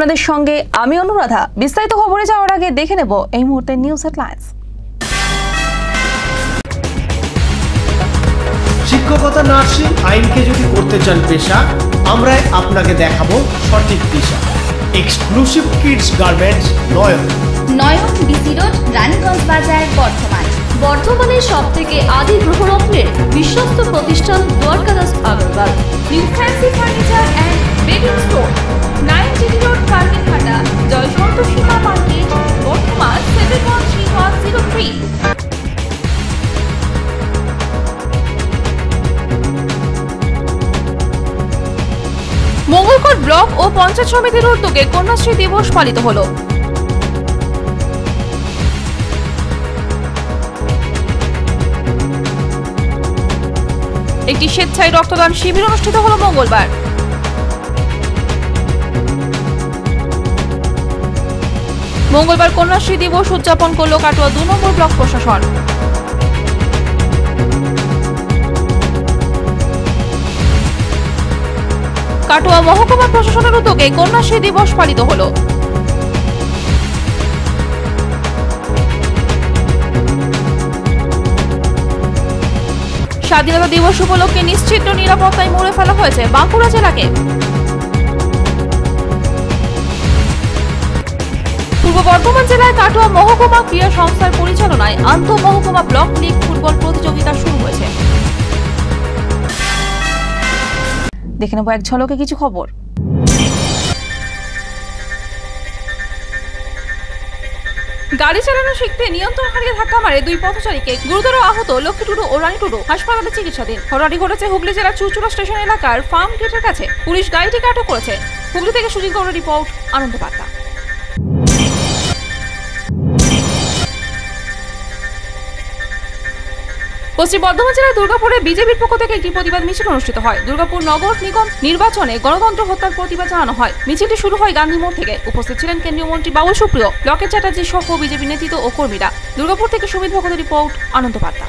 আপনাদের সঙ্গে আমি অনুরাধা। বিস্তারিত খবরে যাওয়ার আগে দেখে নেব এই মুহূর্তে নিউজ হেডলাইন্স শিক্ষকতা নার্সিং আইনকে যদি করতে চান পেশা আমরা আপনাকে দেখাবো সঠিক দিশা। Exclusive kids garments Nayan. Nayan BC road Raniganj Bazar Bardhaman. বর্ধমানের সব থেকে আদি গ্রহরত্নের বিশ্বস্ত প্রতিষ্ঠান Dwarkadas Agarwal. New fancy furniture and bedding store nine GT road Kargilhata Jai Santoshima market, Bardhaman seven one three block ও পঞ্চায়েত সমিতির উদ্যোগে কন্যাশ্রী দিবস পালিত হলো। একটি স্বেচ্ছায় রক্তদান শিবির অনুষ্ঠিত হলো মঙ্গলবার। মঙ্গলবার কন্যাশ্রী দিবস উদযাপন করল কাটোয়া দু নম্বর ব্লক প্রশাসন। কাটোয়া মহকুমা প্রশাসনের উদ্যোগে কন্যাশ্রী দিবস পালিত হলো। স্বাধীনতা দিবস উপলক্ষে নিশ্চিত নিরাপত্তায় মুড়ে ফেলা হয়েছে বাঁকুড়া জেলাকে। বর্ধমান জেলায় কাটোয়া মহকুমা ক্রীড়া সংস্থার পরিচালনায় আন্তঃ মহকুমা ব্লক লীগ ফুটবল প্রতিযোগিতা শুরু হয়েছে। দেখে নেব এক ঝলকে কিছু খবর। গাড়ি চালানো শিখতে নিয়ন্ত্রণ হারিয়ে ধাক্কা মারে দুই পথচারীকে। গুরুতর আহত লক্ষ্মী টুডু ও রানী টুডু হাসপাতালে চিকিৎসাধীন। ঘটনাটি ঘটেছে হুগলি জেলার চুচুড়া স্টেশন এলাকার ফার্ম গেটের কাছে। পুলিশ গাড়িটিকে আটক করেছে। হুগলি থেকে সুজিত গৌড় রিপোর্ট, আনন্দ বার্তা। পশ্চিম বর্ধমান জেলার দুর্গাপুরে বিজেপির পক্ষ থেকে একটি প্রতিবাদ মিছিল অনুষ্ঠিত হয়। দুর্গাপুর নগর নিগম নির্বাচনে গণতন্ত্র হত্যার প্রতিবাদ জানানো হয়। মিছিলটি শুরু হয় গান্ধী মোড় থেকে। উপস্থিত ছিলেন কেন্দ্রীয় মন্ত্রী বাবুল সুপ্রিয়, লকেট চ্যাটার্জি সহ বিজেপি নেতৃত্ব ও কর্মীরা। দুর্গাপুর থেকে সুমিত ভগতের রিপোর্ট, আনন্দ বার্তা।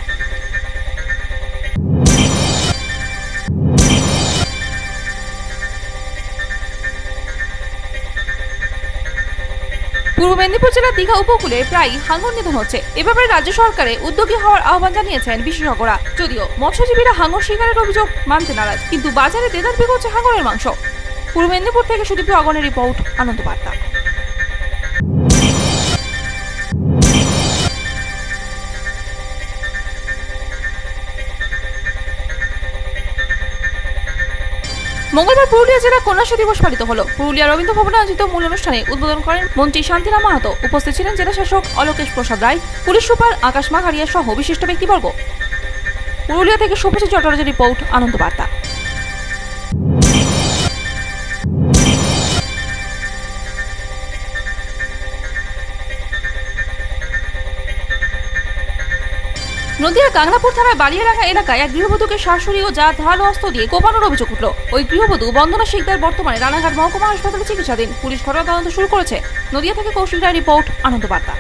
পূর্ব মেদিনীপুর জেলার দীঘা উপকূলে প্রায় হাঙ্গর নিধন হচ্ছে। এ ব্যাপারে রাজ্য সরকারে উদ্যোগী হওয়ার আহ্বান জানিয়েছেন বিশেষজ্ঞরা। যদিও মৎস্যজীবীরা হাঙ্গর শিকারের অভিযোগ মানতে নারাজ, কিন্তু বাজারে দেদার বিকোচ্ছে হাঙ্গরের মাংস। পূর্ব মেদিনীপুর থেকে সুদীপ অগণের রিপোর্ট আনন্দ বার্তা মঙ্গলবার পুরুলিয়া জেলা কন্যাশ্রী দিবস পালিত হলো। পুরুলিয়া রবীন্দ্র ভবনে আয়োজিত মূল অনুষ্ঠানে উদ্বোধন করেন মন্ত্রী শান্তিরাম মাহাতো। উপস্থিত ছিলেন জেলা শাসক অলোকেশ প্রসাদ রায়, পুলিশ সুপার আকাশ মাঘারিয়া সহ বিশিষ্ট ব্যক্তিবর্গ। পুরুলিয়া থেকে শুভেচ্ছা চট্টোপাধ্যায় রিপোর্ট আনন্দ বার্তা নদিয়া গাংনাপুর থানার বালিয়ারাঙ্গা এলাকায় এক গৃহবধূকে শাশুড়ি ও যা ধারালো অস্ত্র দিয়ে কোপানোর অভিযোগ উঠল। ওই গৃহবধূ বন্দনা শিকদার বর্তমানে রানাঘাট মহকুমা হাসপাতালে চিকিৎসাধীন। পুলিশ ঘটনা তদন্ত শুরু করেছে। নদিয়া থেকে কৌশিক রায় রিপোর্ট, আনন্দ বার্তা।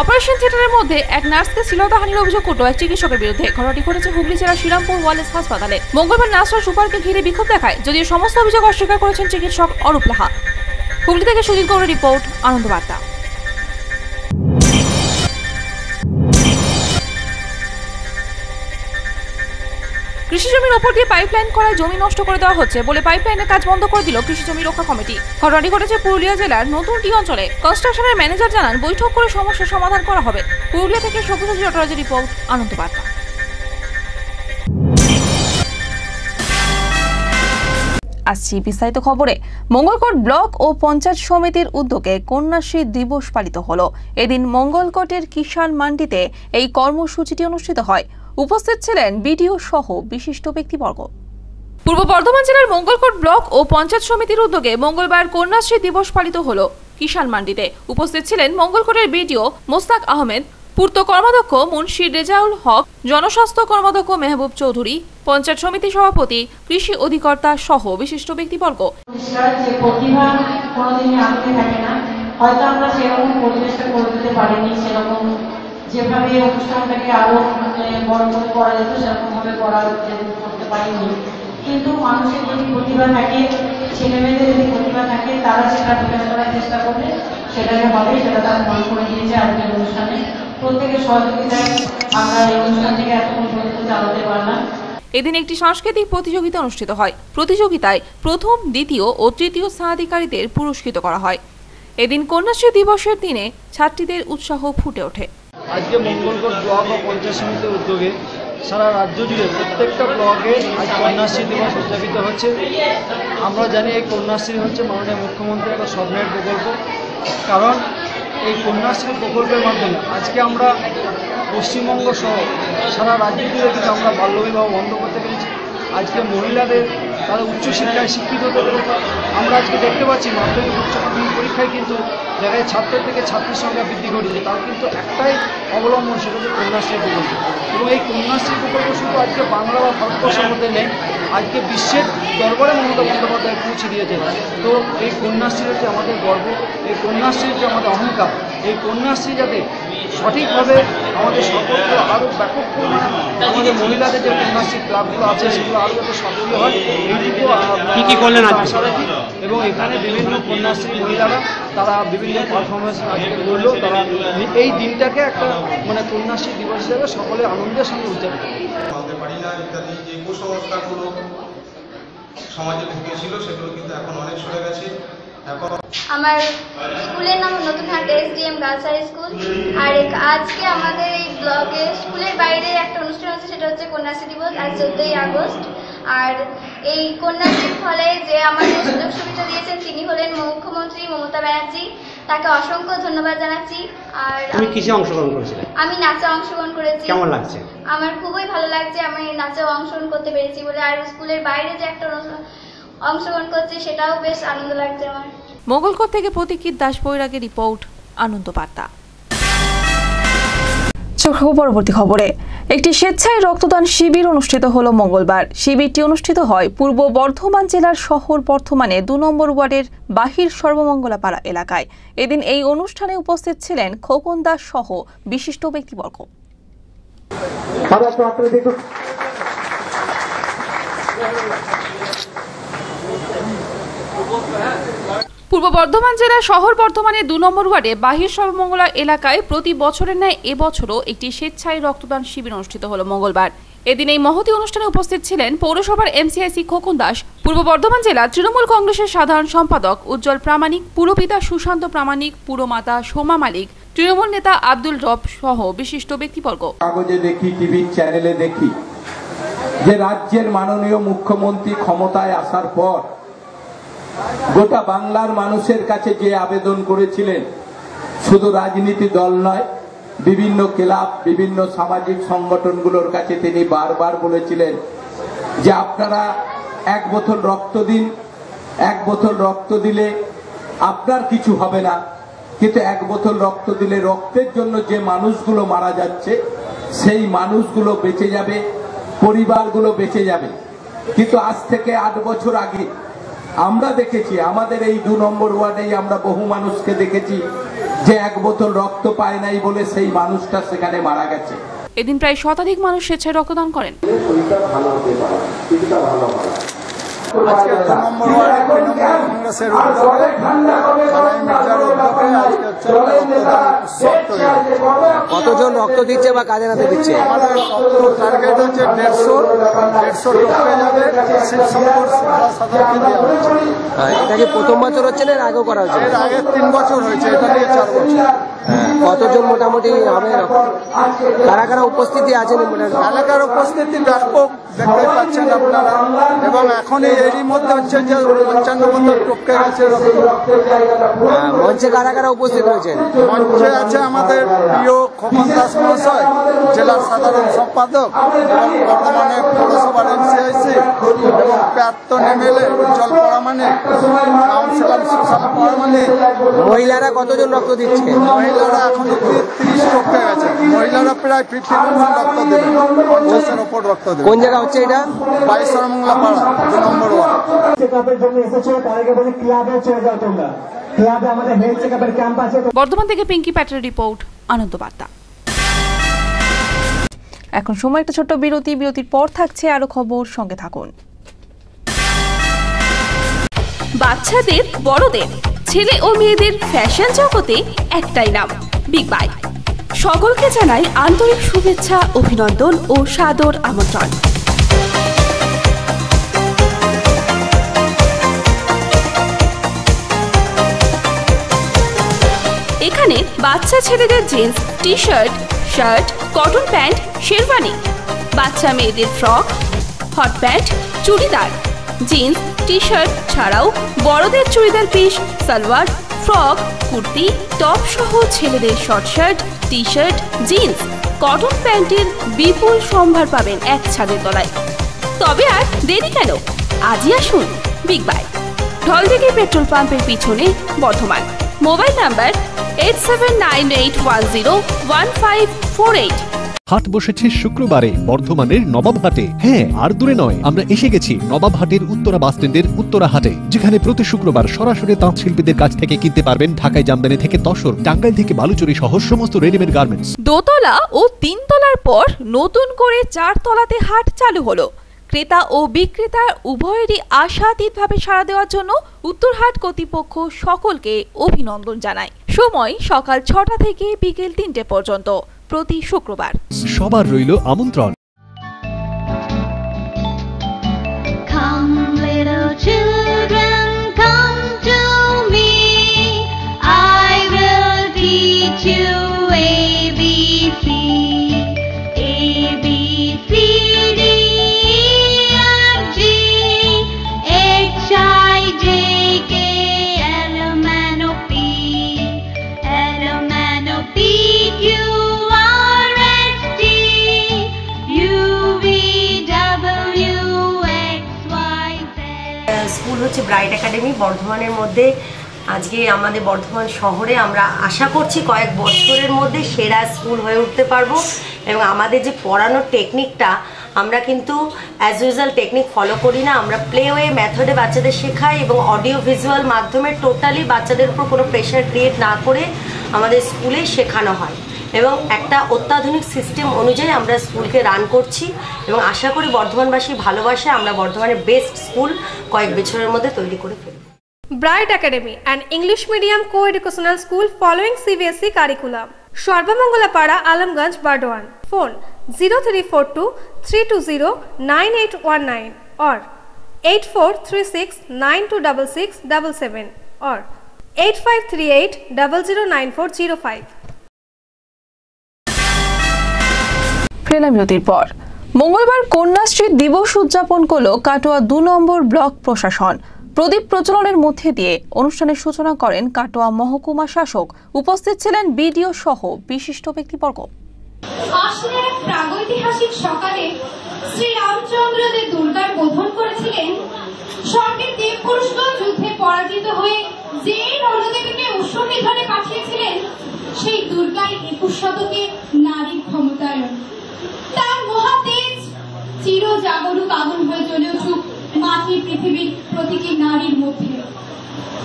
অপারেশন থিয়েটারের মধ্যে এক নার্সকে শ্লীলতাহানির অভিযোগ উঠল এক চিকিৎসকের বিরুদ্ধে। ঘটনাটি ঘটেছে হুগলি জেলার শ্রীরামপুর ওয়ালেস হাসপাতালে। মঙ্গলবার নার্সরা সুপারকে ঘিরে বিক্ষোভ দেখায়। যদিও সমস্ত অভিযোগ অস্বীকার করেছেন চিকিৎসক অরূপ লাহা। হুগলি থেকে সুজিত গৌড়ের রিপোর্ট আনন্দ বার্তা কৃষি জমির ওপর দিয়ে পাইপলাইন করায় জমি নষ্ট করে দেওয়া হচ্ছে বলে পাইপলাইনের কাজ বন্ধ করে দিল কৃষি জমি রক্ষা কমিটি। ঘটনাটি ঘটেছে পুরুলিয়া জেলার নতুন টি অঞ্চলে। কনস্ট্রাকশনের ম্যানেজার জানান, বৈঠক করে সমস্যার সমাধান করা হবে। পুরুলিয়া থেকে সব্যসাচী চট্টরাজের রিপোর্ট আনন্দ আসছি বিস্তারিত খবরে। মঙ্গলকোট ব্লক ও পঞ্চায়েত সমিতির উদ্যোগে কন্যাশ্রী দিবস পালিত হলো। এদিন মঙ্গলকোটের কিষাণ মান্ডিতে এই কর্মসূচিটি অনুষ্ঠিত হয়। উপস্থিত ছিলেন বিডিও সহ বিশিষ্ট ব্যক্তিবর্গ। পূর্ব বর্ধমান জেলার মঙ্গলকোট ব্লক ও পঞ্চায়েত সমিতির উদ্যোগে মঙ্গলবার কন্যাশ্রী দিবস পালিত হলো কিষাণ মান্ডিতে। উপস্থিত ছিলেন মঙ্গলকোটের বিডিও মোস্তাক আহমেদ পূর্ত কর্মাধ্যক্ষ মুন্সি রেজাউল হক, জনস্বাস্থ্য কর্মাধ্যক্ষ মেহবুব চৌধুরী, পঞ্চায়েত সমিতি সভাপতি, কৃষি অধিকর্তা সহ বিশিষ্ট ব্যক্তিবর্গ। হয়তো আমরা সেরকম পরিবেশটা করে দিতে পারিনি, সেরকম যেভাবে অনুষ্ঠানটাকে আরও মানে বড় করে যেত সেরকম ভাবে করা করতে পারিনি। কিন্তু মানুষের যদি প্রতিভা থাকে ছেলে মেয়েদের যদি প্রতিভা থাকে তারা সেটা বিকাশ করার চেষ্টা করলে সেটাকে হবে সেটা তারা মনে করে দিয়েছে আজকের অনুষ্ঠানে। প্রত্যেকের সহযোগিতায় আমরা এই অনুষ্ঠানটিকে এতক্ষণ পর্যন্ত চালাতে পারলাম। এদিন একটি সাংস্কৃতিক প্রতিযোগিতা অনুষ্ঠিত হয়। প্রতিযোগিতায় প্রথম দ্বিতীয় ও তৃতীয় স্থানাধিকারীদের পুরস্কৃত করা হয়। এদিন কন্যাশ্রী দিবসের দিনে ছাত্রীদের উৎসাহ ফুটে ওঠে। আজকে মঙ্গলকোট ব্লক ও পঞ্চায়েত সমিতির উদ্যোগে সারা রাজ্য জুড়ে প্রত্যেকটা ব্লকে আজ কন্যাশ্রী দিবস উদযাপিত হচ্ছে। আমরা জানি এই কন্যাশ্রী হচ্ছে মাননীয় মুখ্যমন্ত্রী একটা স্বপ্নের প্রকল্প। কারণ এই কন্যাশ্রী প্রকল্পের মাধ্যমে আজকে আমরা পশ্চিমবঙ্গ সহ সারা রাজ্য জুড়ে কিন্তু আমরা বাল্যবিবাহ বন্ধ করতে পেরেছি। আজকে মহিলাদের তারা উচ্চশিক্ষায় শিক্ষিত হতে আমরা আজকে দেখতে পাচ্ছি মাধ্যমিক উচ্চ মাধ্যমিক পরীক্ষায় কিন্তু দেখা যায় ছাত্রের থেকে ছাত্রীর সংখ্যা বৃদ্ধি ঘটেছে। তার কিন্তু একটাই অবলম্বন সেটা হচ্ছে কন্যাশ্রী প্রকল্প। এবং এই কন্যাশ্রী প্রকল্প শুধু আজকে বাংলা বা ভারতবর্ষের মধ্যে নেই, আজকে বিশ্বের দরবারে মমতা বন্দ্যোপাধ্যায় পৌঁছে দিয়েছে। তো এই কন্যাশ্রী হচ্ছে আমাদের গর্ব, এই কন্যাশ্রী হচ্ছে আমাদের অহংকার, এই কন্যাশ্রী যাতে সঠিকভাবে আমাদের সকলকে আরও ব্যাপক পরিমাণে আমাদের মহিলাদের যে কন্যাশ্রী ক্লাবগুলো আছে সেগুলো আরও যাতে সক্রিয় হয় এইটুকু কি কি করলেন আশা রাখি। এবং এখানে বিভিন্ন কন্যাশ্রী মহিলারা তারা বিভিন্ন পারফরমেন্স আজকে করল। তারা এই দিনটাকে একটা মানে কন্যাশ্রী দিবস হিসেবে সকলে আনন্দের সঙ্গে উদযাপন করে। বলতে পারি না ইত্যাদি যে কুসংস্কারগুলো সমাজে ঢুকেছিল সেগুলো কিন্তু এখন অনেক সরে গেছে। আমার স্কুলের নাম Natunhat SDM girls high school আর আজকে আমাদের এই ব্লগে স্কুলের বাইরে একটা অনুষ্ঠান হচ্ছে সেটা হচ্ছে কন্যাশ্রী দিবস আজ চোদ্দই আগস্ট। আর এই কন্যাশ্রীর ফলে যে আমাদের সুযোগ সুবিধা দিয়েছেন তিনি হলেন মুখ্যমন্ত্রী মমতা ব্যানার্জি। তাকে অসংখ্য ধন্যবাদ জানাচ্ছি। আর তুমি কিসে অংশগ্রহণ করেছিলে? আমি নাচে অংশগ্রহণ করেছি। কেমন লাগছে? আমার খুবই ভালো লাগছে আমি নাচে অংশগ্রহণ করতে পেরেছি বলে। আর স্কুলের বাইরে যে একটা অনুষ্ঠান- অংশগ্রহণ করছি সেটাও বেশ আনন্দ লাগছে আমার। মঙ্গলকোট থেকে প্রতীকিত দাস বৈরাগের রিপোর্ট আনন্দ বার্তা। পরবর্তী খবরে। একটি স্বেচ্ছায় রক্তদান শিবির অনুষ্ঠিত হল মঙ্গলবার। শিবিরটি অনুষ্ঠিত হয় পূর্ব বর্ধমান জেলার শহর বর্ধমানে দু নম্বর ওয়ার্ডের বাহির সর্বমঙ্গলাপাড়া এলাকায়। এদিন এই অনুষ্ঠানে উপস্থিত ছিলেন খোকন দাস সহ বিশিষ্ট ব্যক্তিবর্গ। পূর্ব বর্ধমান জেলার শহর বর্ধমানের দু নম্বর ওয়ার্ডে বাহির সর্বমঙ্গলা এলাকায় প্রতি বছরের ন্যায় এবছরও একটি স্বেচ্ছায় রক্তদান শিবির অনুষ্ঠিত হল মঙ্গলবার। এদিন এই মহতি অনুষ্ঠানে উপস্থিত ছিলেন পৌরসভার এমসিআইসি খোকন দাস। পূর্ব বর্ধমান জেলা তৃণমূল কংগ্রেসের সাধারণ সম্পাদক, উজ্জ্বল প্রামাণিক, পুরপিতা সুশান্ত প্রামাণিক, পুরমাতা সোমা মালিক, তৃণমূল নেতা আব্দুল রব সহ বিশিষ্ট ব্যক্তিবর্গ। কাগজে দেখি টিভির চ্যানেলে দেখি যে রাজ্যের মাননীয় মুখ্যমন্ত্রী ক্ষমতায় আসার পর গোটা বাংলার মানুষের কাছে যে আবেদন করেছিলেন, শুধু রাজনীতি দল নয়, বিভিন্ন ক্লাব, বিভিন্ন সামাজিক সংগঠনগুলোর কাছে তিনি বারবার বলেছিলেন যে আপনারা এক বোতল রক্ত দিন, এক বোতল রক্ত দিলে আপনার কিছু হবে না, কিন্তু এক বোতল রক্ত দিলে রক্তের জন্য যে মানুষগুলো মারা যাচ্ছে, সেই মানুষগুলো বেঁচে যাবে, পরিবারগুলো বেঁচে যাবে। কিন্তু আজ থেকে আট বছর আগে আমরা দেখেছি আমাদের এই দু নম্বর ওয়ার্ডেই আমরা বহু মানুষকে দেখেছি যে এক বোতল রক্ত পায় নাই বলে সেই মানুষটা সেখানে মারা গেছে। এদিন প্রায় শতাধিক মানুষ স্বেচ্ছায় রক্তদান করেন। আজকে দু নম্বর ওয়ার্ডে তৃণমূল কংগ্রেসের উদ্যোগে থানায় মির্জার উদ্যোগে আজকে হচ্ছে রক্তদান উৎসব তৈরি কতজন রক্ত দিচ্ছে বা কাজে নাতে দিচ্ছে? আমাদের টার্গেট হচ্ছে দেড়শো দেড়শো ঢুকে যাবে শিব শঙ্কর সাধারণকে দেওয়া হচ্ছে এটা কি প্রথম বছর হচ্ছে না এর আগেও করা হচ্ছে এর আগে তিন বছর হয়েছে এটা নিয়ে চার বছর। কতজন মোটামুটি হবে? কারা কারা উপস্থিতি আছেন? এলাকার উপস্থিতি ব্যাপক দেখতে পাচ্ছেন আপনারা। এবং এখন এরই মধ্যে হচ্ছে যে পঞ্চান্ন বছর টপকে গেছে রক্ত মঞ্চে কারা কারা উপস্থিত হয়েছেন মঞ্চে আছে আমাদের প্রিয় খোকন দাস মহাশয় জেলার সাধারণ সম্পাদক এবং বর্তমানে পৌরসভার এমসিআইসি এবং প্রাক্তন এমএলএ উজ্জ্বল পরামানিক কাউন্সিলর সুশাল পরামানিক মহিলারা কতজন রক্ত দিচ্ছে মহিলারা এখন তিরিশ টপকে গেছে। মহিলারা প্রায় ফিফটি পার্সেন্ট রক্ত দেবে। পঞ্চাশের ওপর রক্ত দেবে। কোন জায়গা হচ্ছে এটা? বাইশ সরমঙ্গলা পাড়া দু নম্বর ওয়ার্ড। চেকআপের জন্য এসেছ তাদেরকে বলে ক্লাবে চলে যাও তোমরা। ক্লাবে আমাদের হেলথ চেকআপের ক্যাম্প আছে বর্ধমান থেকে পিঙ্কি প্যাটের রিপোর্ট আনন্দ বার্তা। এখন সময় একটা ছোট্ট বিরতি বিরতির পর থাকছে আরও খবর সঙ্গে থাকুন। বাচ্চাদের বড়দের। ছেলে ও মেয়েদের ফ্যাশন জগতে একটাই নাম বিগ বাই সকলকে জানাই আন্তরিক শুভেচ্ছা, অভিনন্দন ও সাদর আমন্ত্রণ। এখানে বাচ্চা ছেলেদের jeans T shirt shirt cotton pant sherwani বাচ্চা মেয়েদের frock hot pant churidar. Jeans T shirt ছাড়াও বড়দের churidar piece, salwar frock kurti top সহ ছেলেদের short shirt T shirt jeans cotton প্যান্টের বিপুল সম্ভার পাবেন এক ছাদের তলায়। তবে আর দেরি কেন? আজই আসুন বিগ বাই ঢলদিঘি পেট্রোল পাম্পের পিছনে Bardhaman. Mobile number eight seven nine eight one zero one five four eight হাট বসেছে শুক্রবারে, বর্ধমানের নবাব হাটে। হ্যাঁ আর দূরে নয়, আমরা এসে গেছি নবাব হাটের উত্তরা বাস স্ট্যান্ডের উত্তরা হাটে, যেখানে প্রতি শুক্রবার সরাসরি তাঁত শিল্পীদের কাছ থেকে কিনতে পারবেন ঢাকায় জামদানি থেকে তসর, টাঙ্গাইল থেকে বালুচুরি সহ সমস্ত রেডিমেড গার্মেন্টস দোতলা ও তিনতলার পর নতুন করে চারতলাতে হাট চালু হলো। ক্রেতা ও বিক্রেতার উভয়েরই আশাতীতভাবে সাড়া দেওয়ার জন্য উত্তরহাট কর্তৃপক্ষ সকলকে অভিনন্দন জানায়। সময় সকাল ছটা থেকে বিকেল তিনটে পর্যন্ত। প্রতি শুক্রবার। সবার রইল আমন্ত্রণ। ব্রাইট একাডেমি বর্ধমানের মধ্যে। আজকে আমাদের বর্ধমান শহরে আমরা আশা করছি কয়েক বছরের মধ্যে সেরা স্কুল হয়ে উঠতে পারব এবং আমাদের যে পড়ানোর টেকনিকটা, আমরা কিন্তু অ্যাজ ইউজুয়াল টেকনিক ফলো করি না। আমরা প্লে ওয়ে মেথডে বাচ্চাদের শেখাই এবং অডিও ভিজুয়াল মাধ্যমে টোটালি বাচ্চাদের উপর কোনো প্রেশার ক্রিয়েট না করে আমাদের স্কুলে শেখানো হয়। এবং একটা অত্যাধুনিক সিস্টেম অনুযায়ী আমরা স্কুলকে রান করছি এবং আশা করি বর্ধমানবাসী ভালোবাসে আমরা বর্ধমানের বেস্ট স্কুল কয়েক বছরের মধ্যে তৈরি করে ফেলব। Bright academy and English medium co educational school following CBSE curriculum Sarbamangala Para Alamganj Burdwan phone zero three four two three two zero nine eight one nine or eight four three six nine two double six double seven or eight five three eight double zero nine four zero five বিরতির পর। মঙ্গলবার কন্যাশ্রী দিবস উদযাপন করল কাটোয়া দু নম্বর block প্রশাসন। প্রদীপ প্রচলনের মধ্যে দিয়ে অনুষ্ঠানের সূচনা করেন কাটোয়া মহকুমা শাসক। উপস্থিত ছিলেন বিডিও সহ বিশিষ্ট ব্যক্তিবর্গ। প্রাগৈতিহাসিক সকালে শ্রী দুর্গার বোধন করেছিলেন যুদ্ধে পরাজিত হয়ে যে রণদেবীকে ধরে পাঠিয়েছিলেন, সেই দুর্গাই একুশ শতকে নারীর ক্ষমতায়ন। চির জাগরুক আগুন হয়ে জ্বলে উঠুক মাটির পৃথিবীর প্রতিটি নারীর মধ্যে।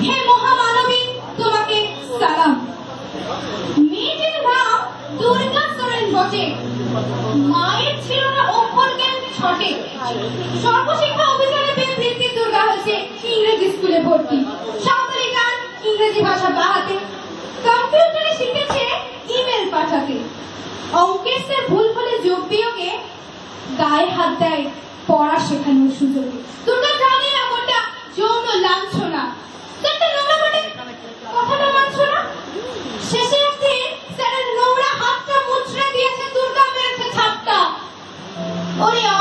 হে মহামানবী, তোমাকে সালাম। মেয়েটির নাম দুর্গা সোরেন বটে। মায়ের ছিল না অক্ষর জ্ঞান ছটে? সর্বশিক্ষা অভিযানে দুর্গা হয়েছে ইংরেজি স্কুলে ভর্তি। ইংরেজি ভাষা বাহাতে কম্পিউটারে শিখেছে ইমেল পাঠাতে। ভুল হলে যোগ বিয়োগে গায়ে হাত দেয়, পড়া শেখানোর সুযোগে দুর্গা জানে না কোনটা যৌন লাঞ্ছনা। শেষে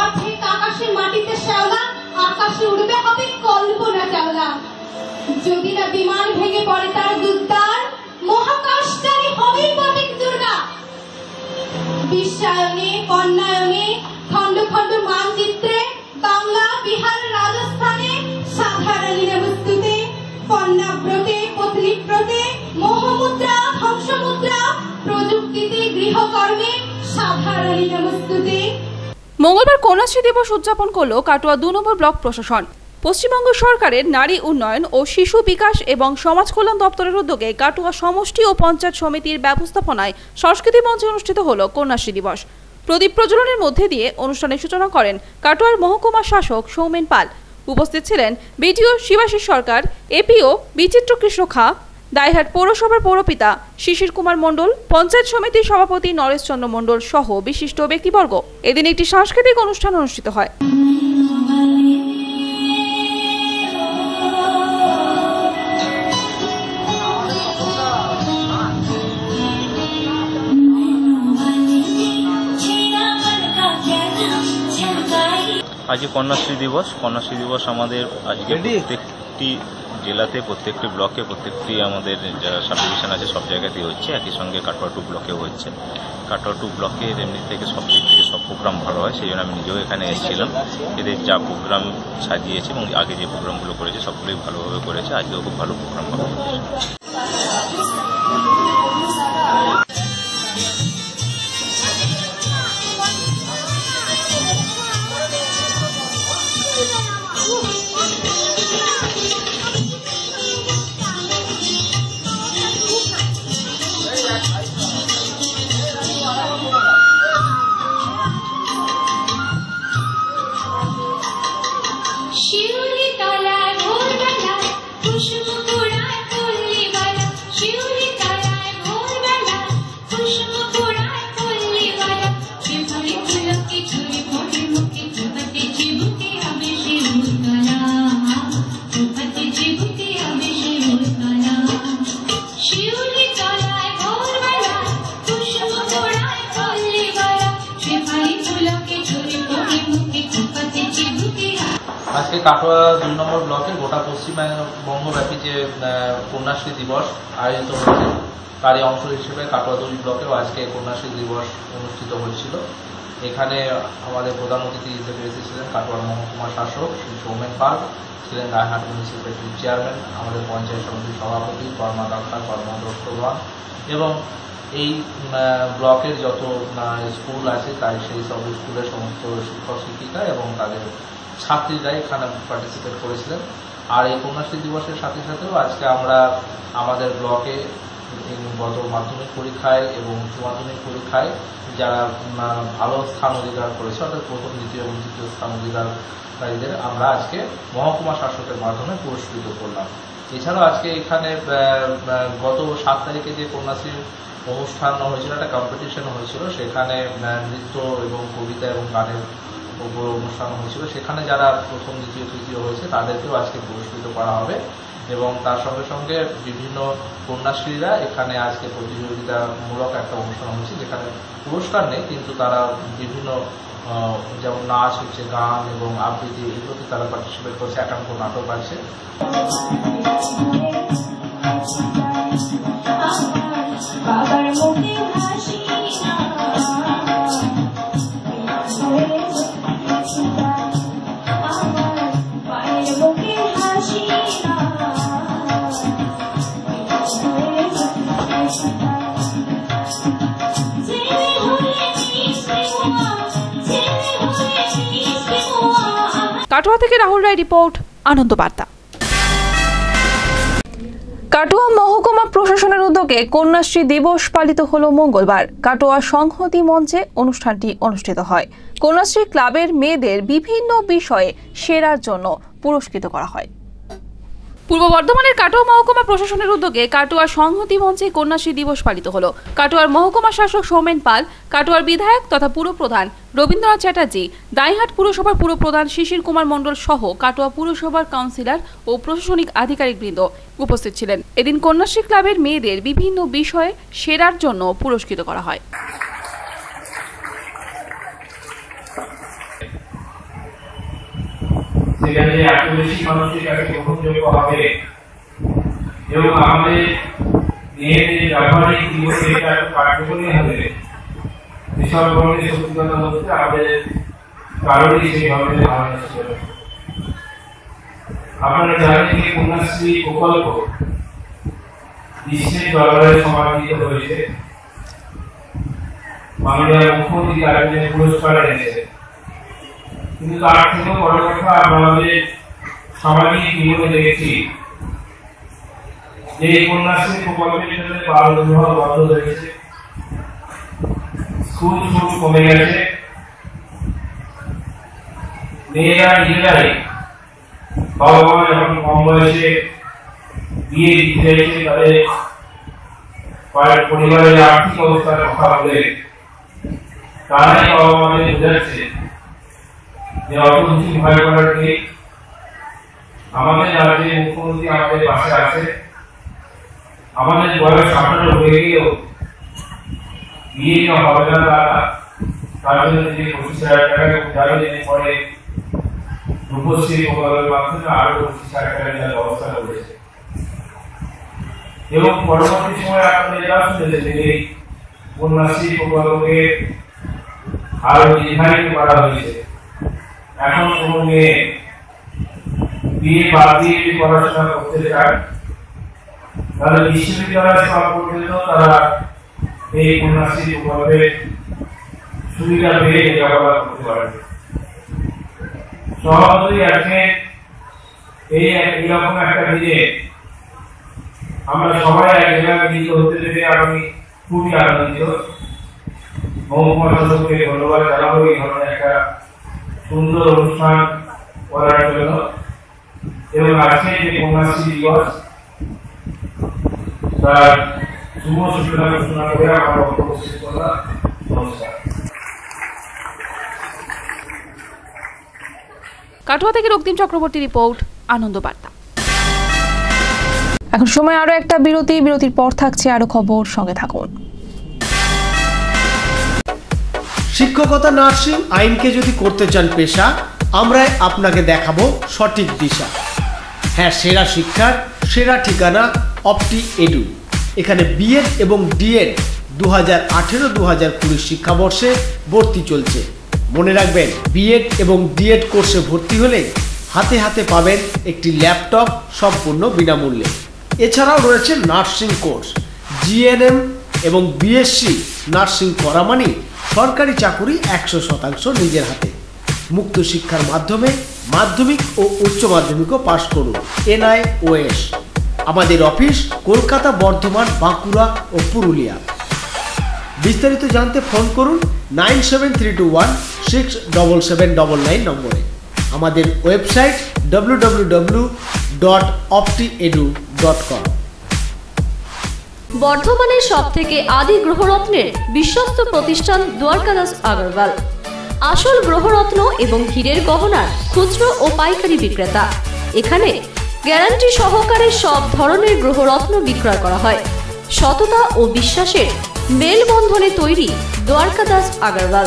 অর্ধেক মাটিতে শ্যাওলা, আকাশে হবে কল্পনা যদি না বিমান ভেঙে পড়ে তার দুদ্দার মহাকাশচারী হবেই দুর্গা। বিশ্বায়নে কন্যায়নে খণ্ড খণ্ড মানচিত্রে বাংলা, বিহার, রাজস্থানে কন্যাব্রতে পত্নীব্রতে ধ্বংসমুদ্রা, প্রযুক্তিতে, গৃহকর্মে মঙ্গলবার কন্যাশ্রী দিবস উদযাপন করল কাটোয়া দু নম্বর ব্লক প্রশাসন। পশ্চিমবঙ্গ সরকারের নারী উন্নয়ন ও শিশু বিকাশ এবং সমাজ কল্যাণ দপ্তরের উদ্যোগে কাটোয়া সমষ্টি ও পঞ্চায়েত সমিতির ব্যবস্থাপনায় সংস্কৃতি মঞ্চে অনুষ্ঠিত হল কন্যাশ্রী দিবস। প্রদীপ প্রজ্বলনের মধ্যে দিয়ে অনুষ্ঠানের সূচনা করেন কাটোয়ার মহকুমা শাসক সৌমেন পাল। উপস্থিত ছিলেন বিডিও শিবাশিস সরকার, এপিও বিচিত্র কৃষ্ণ খা, দাইহাট পৌরসভার পৌরপিতা শিশির কুমার মণ্ডল, পঞ্চায়েত সমিতির সভাপতি নরেশচন্দ্র মণ্ডল সহ বিশিষ্ট ব্যক্তিবর্গ। এদিন একটি সাংস্কৃতিক অনুষ্ঠান অনুষ্ঠিত হয়। আজকে কন্যাশ্রী দিবস। কন্যাশ্রী দিবস আমাদের আজকে প্রত্যেকটি জেলাতে প্রত্যেকটি ব্লকে প্রত্যেকটি আমাদের যারা সাব ডিভিশন আছে সব জায়গাতেই হচ্ছে। একই সঙ্গে কাটোয়া টু ব্লকেও হচ্ছে। কাটোয়া টু ব্লকে এমনি থেকে সব দিক থেকে সব প্রোগ্রাম ভালো হয় সেই জন্য আমি নিজেও এখানে এসেছিলাম। এদের যা প্রোগ্রাম সাজিয়েছে এবং আগে যে প্রোগ্রামগুলো করেছে সবগুলোই ভালোভাবে করেছে। আজকেও খুব ভালো প্রোগ্রাম হবে। কাটোয়া দুই নম্বর ব্লকে গোটা পশ্চিমবঙ্গব্যাপী যে কন্যাশ্রী দিবস আয়োজিত হয়েছে, তারই অংশ হিসেবে কাটোয়া দুই ব্লকেও আজকে কন্যাশ্রী দিবস অনুষ্ঠিত হচ্ছিল এখানে আমাদের প্রধান অতিথি হিসেবে এসেছিলেন কাটোয়ার মহকুমা শাসক শ্রী সৌমেন পাল ছিলেন রায়হাট মিউনিসিপ্যালিটির চেয়ারম্যান আমাদের পঞ্চায়েত সমিতির সভাপতি কর্মা ডাক্তার কর্মদক্ষ প্রধান। এবং এই ব্লকের যত স্কুল আছে, তাই সেই সব স্কুলের সমস্ত শিক্ষক শিক্ষিকা এবং তাদের ছাত্রীরা এখানে পার্টিসিপেট করেছিলেন। আর এই কন্যাশ্রী দিবসের সাথে সাথেও আজকে আমরা আমাদের ব্লকে গত মাধ্যমিক পরীক্ষায় এবং উচ্চ মাধ্যমিক পরীক্ষায় যারা ভালো স্থান অধিকার করেছে, অর্থাৎ প্রথম, দ্বিতীয় এবং তৃতীয় স্থান অধিকারকারীদের আমরা আজকে মহকুমা শাসকের মাধ্যমে পুরস্কৃত করলাম। এছাড়াও আজকে এখানে গত সাত তারিখে যে কন্যাশ্রীর অনুষ্ঠান হয়েছিল, একটা কম্পিটিশন হয়েছিল, সেখানে নৃত্য এবং কবিতা এবং গানের উপর অনুষ্ঠান হয়েছিল। সেখানে যারা প্রথম, দ্বিতীয়, তৃতীয় হয়েছে, তাদেরকেও আজকে পুরস্কৃত করা হবে এবং তার সঙ্গে সঙ্গে বিভিন্ন কন্যাশ্রীরা এখানে আজকে প্রতিযোগিতামূলক একটা অনুষ্ঠান হয়েছে, যেখানে পুরস্কার নেই, কিন্তু তারা বিভিন্ন যেমন নাচ হচ্ছে, গান এবং আবৃত্তি এগুলোতে তারা পার্টিসিপেট করছে একাঙ্ক নাটক আছে। বাবার মুখে হাসি আমার কাটোয়া থেকে রাহুল রায় রিপোর্ট আনন্দ বার্তা কাটোয়া মহকুমা প্রশাসনের উদ্যোগে কন্যাশ্রী দিবস পালিত হল মঙ্গলবার। কাটোয়া সংহতি মঞ্চে অনুষ্ঠানটি অনুষ্ঠিত হয়। কন্যাশ্রী ক্লাবের মেয়েদের বিভিন্ন বিষয়ে সেরার জন্য পুরস্কৃত করা হয়। পূর্ব বর্ধমানের কাটোয়া মহকুমা প্রশাসনের উদ্যোগে কাটোয়ার সংহতি মঞ্চে কন্যাশ্রী দিবস পালিত হলো। কাটোয়ার মহকুমা শাসক সৌমেন পাল, কাটোয়ার বিধায়ক তথা পুরপ্রধান রবীন্দ্রনাথ চ্যাটার্জি, দাইহাট পুরসভার পুরপ্রধান শিশির কুমার মণ্ডল সহ কাটোয়া পুরসভার কাউন্সিলর ও প্রশাসনিক আধিকারিকবৃন্দ উপস্থিত ছিলেন। এদিন কন্যাশ্রী ক্লাবের মেয়েদের বিভিন্ন বিষয়ে সেরার জন্য পুরস্কৃত করা হয়। সেখানে এত বেশি মানুষের কাছে গ্রহণযোগ্য হবে। এবং আমাদের মেয়েদের ব্যবহারিক জীবনে এটা কার্যকরী হবে। এসব ধরনের বলতে আমাদের সেই ধরনের ধারণা ছিল। আপনারা জানেন যে কন্যাশ্রী প্রকল্প বিশ্বের দরবারে হয়েছে। মাননীয় মুখ্যমন্ত্রী তার জন্য পুরস্কার এনেছে কিন্তু তার থেকেও বড় কথা আমাদের সামাজিক জীবনে দেখেছি যে কন্যাশ্রী প্রকল্পের জন্য বাল বিবাহ বন্ধ হয়েছে স্কুল শুরু কমে গেছে। মেয়েরা নিজেরাই বাবা মা যখন কম বয়সে বিয়ে দিতে চাইছে তাদের পরি- পরিবারের আর্থিক অবস্থার কথা বলে তারাই বাবা মাদের বোঝাচ্ছে। যে অত ভয় করার নেই আমাদের রাজ্যে মুখ্যমন্ত্রী আমাদের পাশে আছে, আমাদের বয়স আঠারো হয়ে গেলেও বিয়ে হবে না তারা। তার জন্য তিনি পঁচিশ হাজার টাকা যারা জেনে পরে। রূপশ্রী প্রকল্পের মাধ্যমে আরও পঁচিশ হাজার টাকা দেওয়ার ব্যবস্থা করেছে। এবং পরবর্তী সময় আপনাদের যারা শুনেছেন যে কন্যাশ্রী প্রকল্পকে আরও নির্ধারিত করা হয়েছে। এখন কোনো মেয়ে বিয়ে বাদ দিয়ে যদি পড়াশোনা করতে চায়, তাহলে বিশ্ববিদ্যালয় স্তর পর্যন্ত তারা এই কন্যাশ্রী প্রকল্পের সুবিধা পেয়ে লেখাপড়া করতে পারবে সহজেই আজকে এই এইরকম একটা দিনে আমরা সবাই এক জায়গায় মিলিত হতে পেরে আমি খুবই আনন্দিত। মহকুমা শাসককে ধন্যবাদ জানাব এই ধরনের একটা সুন্দর অনুষ্ঠান করার জন্য। এবং আজকে যে কন্যাশ্রী দিবস তার শুভ সূচনা ঘোষণা করে আমার শেষ করলাম। নমস্কার। কাটোয়া থেকে রক্তিম চক্রবর্তী রিপোর্ট আনন্দ বার্তা। এখন সময় আরও একটা বিরতি। বিরতির পর থাকছে আরও খবর। সঙ্গে থাকুন। শিক্ষকতা নার্সিং আইনকে যদি করতে চান পেশা, আমরাই আপনাকে দেখাবো সঠিক দিশা। হ্যাঁ সেরা শিক্ষার সেরা ঠিকানা অপটি এডু। এখানে বিএড এবং ডিএড দু হাজার আঠেরো দু হাজার কুড়ি শিক্ষাবর্ষে ভর্তি চলছে। মনে রাখবেন, বিএড এবং ডিএড কোর্সে ভর্তি হলে হাতে হাতে পাবেন একটি ল্যাপটপ সম্পূর্ণ বিনামূল্যে। এছাড়াও রয়েছে নার্সিং কোর্স। জিএনএম এবং বিএসসি নার্সিং করা মানে সরকারি চাকুরি একশো শতাংশ নিজের হাতে। মুক্ত শিক্ষার মাধ্যমে মাধ্যমিক ও উচ্চ মাধ্যমিকও পাশ করুন। এনআইওএস। আমাদের অফিস কলকাতা, বর্ধমান, বাঁকুড়া ও পুরুলিয়া। বিস্তারিত জানতে ফোন করুন nine seven three two one six double seven double nine নম্বরে। আমাদের website W W W dot Opti Edu dot com বর্ধমানের সব থেকে আদি গ্রহরত্নের বিশ্বস্ত প্রতিষ্ঠান দ্বারকাদাস আগরওয়াল। আসল গ্রহরত্ন এবং হীরের গহনার খুচরো ও পাইকারি বিক্রেতা। এখানে গ্যারান্টি সহকারে সব ধরনের গ্রহরত্ন বিক্রয় করা হয়। সততা ও বিশ্বাসের মেলবন্ধনে তৈরি দ্বারকাদাস আগরওয়াল।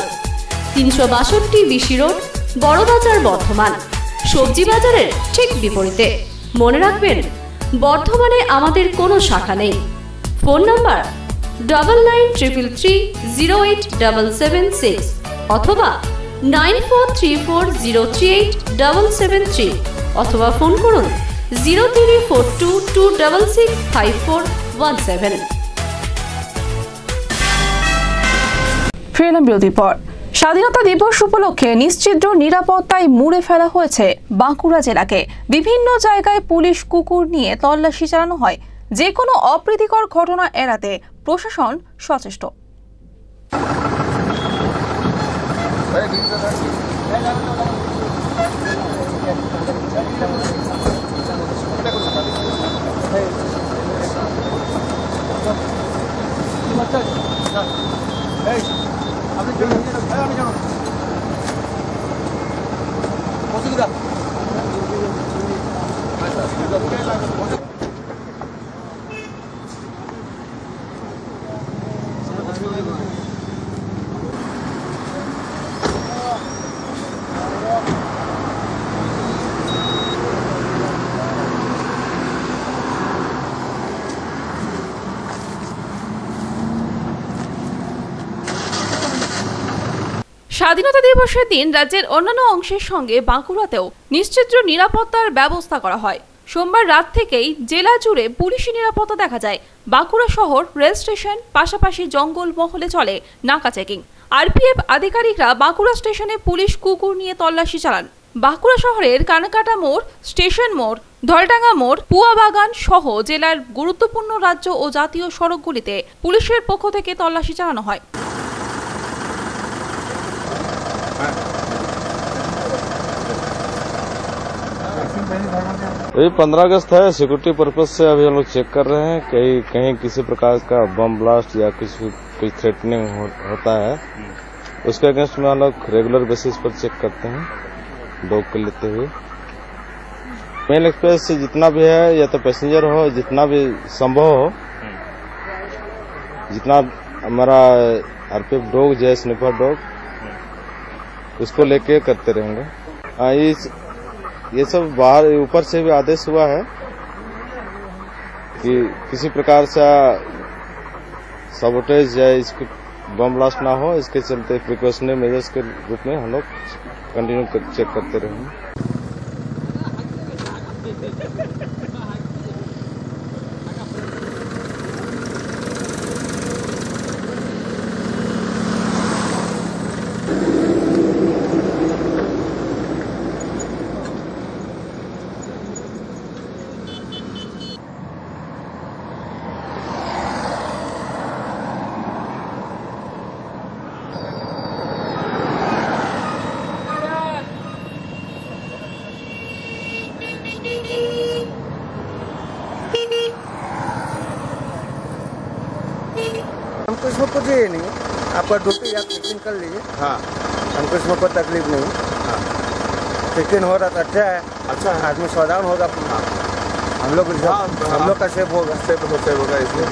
তিনশো বাষট্টি বিশি রোড, বড়বাজার, বর্ধমান। সবজি বাজারের ঠিক বিপরীতে। মনে রাখবেন, বর্ধমানে আমাদের কোনো শাখা নেই। Phone number double nine triple three zero eight double seven six অথবা nine four three four zero three eight double seven three অথবা ফোন করুন zero three four two two double six five four one seven ফিরে এলাম বিরতির পর স্বাধীনতা দিবস উপলক্ষে নিশ্চিদ্র নিরাপত্তায় মুড়ে ফেলা হয়েছে বাঁকুড়া জেলাকে। বিভিন্ন জায়গায় পুলিশ কুকুর নিয়ে তল্লাশি চালানো হয়। যে কোনো অপ্রীতিকর ঘটনা এড়াতে প্রশাসন সচেষ্ট। স্বাধীনতা দিবসের দিন রাজ্যের অন্যান্য অংশের সঙ্গে বাঁকুড়াতেও নিশ্চিদ্র নিরাপত্তার ব্যবস্থা করা হয়। সোমবার রাত থেকেই জেলা জুড়ে পুলিশি নিরাপত্তা দেখা যায়। বাঁকুড়া শহর রেল স্টেশন, পাশাপাশি জঙ্গল মহলে চলে নাকা চেকিং। আরপিএফ আধিকারিকরা বাঁকুড়া স্টেশনে পুলিশ কুকুর নিয়ে তল্লাশি চালান। বাঁকুড়া শহরের কানাকাটা মোড়, স্টেশন মোড়, ধলডাঙ্গা মোড়, পুয়াবাগান সহ জেলার গুরুত্বপূর্ণ রাজ্য ও জাতীয় সড়কগুলিতে পুলিশের পক্ষ থেকে তল্লাশি চালানো হয়। तो ये पंद्रह अगस्त है सिक्योरिटी पर्पज से अभी हम लोग चेक कर रहे हैं कहीं कहीं किसी प्रकार का बम ब्लास्ट या कुछ कुछ थ्रेटनिंग हो, होता है। उसके अगेंस्ट में हम लोग रेगुलर बेसिस पर चेक करते हैं डॉग के लेते हुए। मेल एक्सप्रेस से जितना भी है या तो पैसेंजर हो जितना भी संभव हो जितना हमारा आरपीएफ डॉग जय स्निफर डॉग उसको लेके करते रहेंगे। हाँ इस, ये सब बाहर, ऊपर से भी आदेश हुआ है कि किसी प्रकार से सबोटेज या इसको बम ब्लास्ट ना हो, इसके चलते प्रिकॉशनरी मेजर्स के रूप में हम लोग कंटिन्यू चेक करते रहेंगे। हमको इसमें कुछ ये नहीं आपका ड्यूटी आप चेकिंग कर लीजिए। हाँ। हमको इसमें कोई तकलीफ़ नहीं। हाँ। चेकिंग हो रहा तो अच्छा है। अच्छा आदमी सावधान होगा। हाँ। हम लोग हम लोग का सेफ़ होगा। सेफ़ हो सेफ़ होगा इसलिए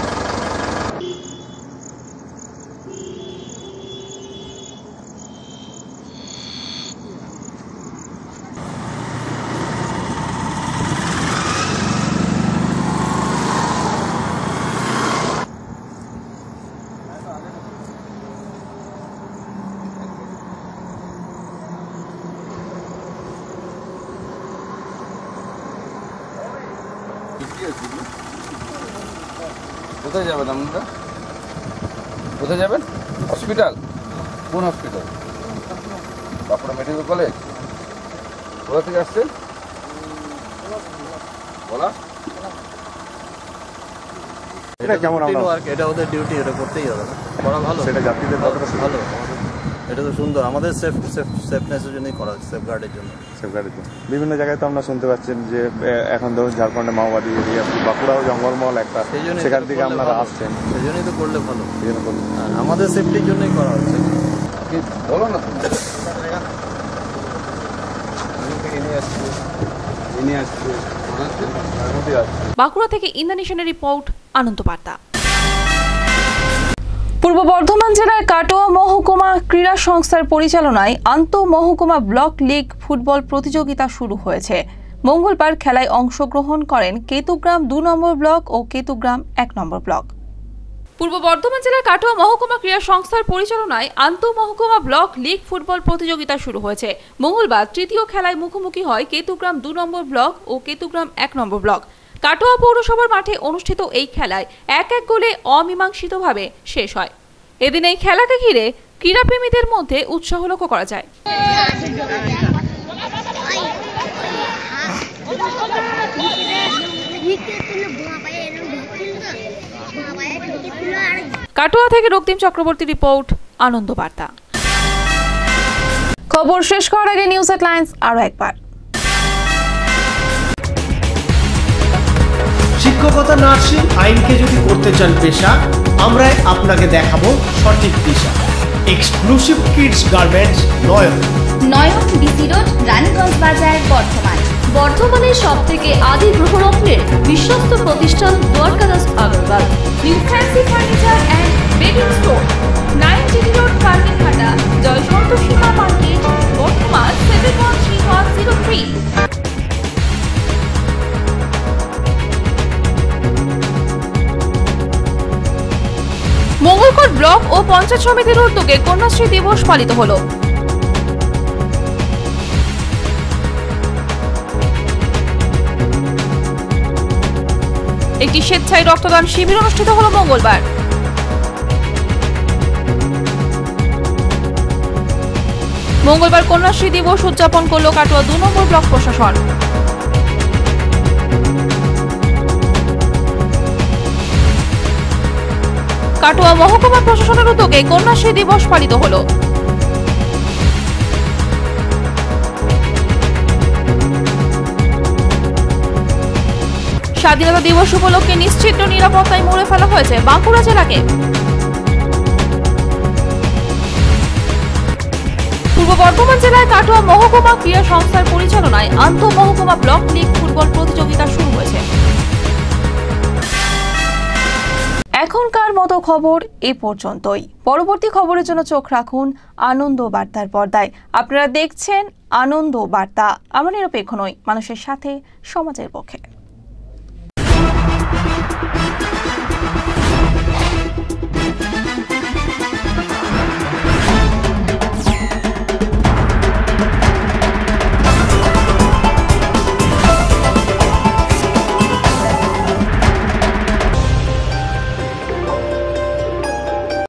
কোথায় যাবেন আপনারা? কোথায় যাবেন? হসপিটাল? কোন হসপিটাল? Bankura medical college? কোথা থেকে আসছেন? বলা? এটা কেমন এটা ওদের ডিউটি এটা করতেই হবে। করা ভালো সেটা যাত্রীদের ভালো। এটা তো সুন্দর। আমাদের সেফ সেফ সেফনেসের জন্যই করা হচ্ছে সেফগার্ডের জন্য। সেফগার্ডের জন্য। বিভিন্ন জায়গায় তো আমরা শুনতে পাচ্ছেন যে এখন ধরুন ঝাড়খণ্ডে মাওবাদী এরিয়া বাঁকুড়াও জঙ্গলমহল একটা। সেই জন্যই সেখান থেকে আপনারা আসছেন। সেই জন্যই তো করলে ভালো। সেই জন্য করলেন। আর আমাদের সেফটির জন্যই করা হচ্ছে। কি? বলো না। বাঁকুড়া থেকে ইন্দ্রানিশনের রিপোর্ট আনন্দ বার্তা। পূর্ব বর্ধমান জেলার কাটোয়া মহকুমা ক্রীড়া সংস্থার পরিচালনায় আন্ত মহকুমা ব্লক লীগ ফুটবল প্রতিযোগিতা শুরু হয়েছে। মঙ্গলবার খেলায় অংশগ্রহণ করেন কেতুগ্রাম দু নম্বর ব্লক ও কেতুগ্রাম এক নম্বর ব্লক। পূর্ব বর্ধমান জেলার কাটোয়া মহকুমা ক্রীড়া সংস্থার পরিচালনায় আন্ত মহকুমা ব্লক লীগ ফুটবল প্রতিযোগিতা শুরু হয়েছে। মঙ্গলবার তৃতীয় খেলায় মুখোমুখি হয় কেতুগ্রাম দু নম্বর ব্লক ও কেতুগ্রাম এক নম্বর ব্লক। কাটোয়া পৌরসভার মাঠে অনুষ্ঠিত এই খেলায় এক এক গোলে অমীমাংসিতভাবে শেষ হয়। এদিন এই খেলাকে ঘিরে ক্রীড়াপ্রেমীদের মধ্যে উৎসাহ লক্ষ্য করা যায়। কাটোয়া থেকে রক্তিম চক্রবর্তী রিপোর্ট, আনন্দ বার্তা। খবর শেষ করার আগে নিউজ হেডলাইন্স আরও একবার। শিক্ষকতা নার্সিং আইনকে যদি করতে চান পেশা আমরা আপনাকে দেখাবো সঠিক দিশা exclusive kids garments Nayan. Nayan DC road, Raniganj Bazar, Bardhaman. বর্ধমানের সব থেকে আদি গ্রহরত্নের বিশ্বস্ত প্রতিষ্ঠান Dwarkadas Agarwal. New fancy furniture and bedding store nine GT road Karnighata Jai Santoshima market, Bardhaman seven one three one zero three Mangalkot block ও পঞ্চায়েত সমিতির উদ্যোগে কন্যাশ্রী দিবস পালিত হলো। একটি স্বেচ্ছায় রক্তদান শিবির অনুষ্ঠিত হলো মঙ্গলবার। মঙ্গলবার কন্যাশ্রী দিবস উদযাপন করল কাটোয়া দু নম্বর ব্লক প্রশাসন। কাটোয়া মহকুমা প্রশাসনের উদ্যোগে কন্যাশ্রী দিবস পালিত হলো। স্বাধীনতা দিবস উপলক্ষে নিশ্চিত নিরাপত্তায় মুড়ে ফেলা হয়েছে বাঁকুড়া জেলাকে। পূর্ব বর্ধমান জেলায় কাটোয়া মহকুমা ক্রীড়া সংস্থার পরিচালনায় আন্তঃ মহকুমা ব্লক লীগ ফুটবল প্রতিযোগিতা শুরু হয়েছে। এখনকার মতো খবর এ পর্যন্তই। পরবর্তী খবরের জন্য চোখ রাখুন আনন্দ বার্তার পর্দায়। আপনারা দেখছেন আনন্দ বার্তা। আমার নিরপেক্ষ নয় মানুষের সাথে, সমাজের পক্ষে।